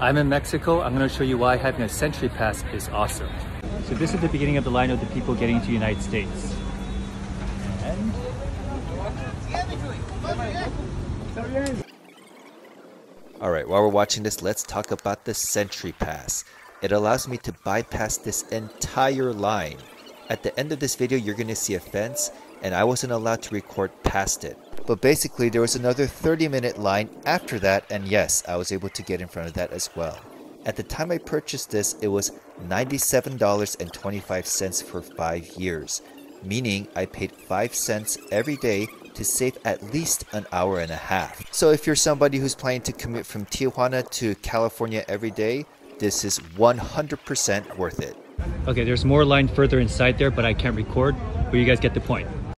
I'm in Mexico. I'm going to show you why having a SENTRI Pass is awesome. So this is the beginning of the line of the people getting to the United States. And... Alright, while we're watching this, let's talk about the SENTRI Pass. It allows me to bypass this entire line. At the end of this video, you're going to see a fence, and I wasn't allowed to record past it. But basically, there was another 30 minute line after that, and yes, I was able to get in front of that as well. At the time I purchased this, it was $97.25 for 5 years, meaning I paid 5 cents every day to save at least an hour and a half. So if you're somebody who's planning to commute from Tijuana to California every day, this is 100% worth it. Okay, there's more line further inside there, but I can't record, but you guys get the point.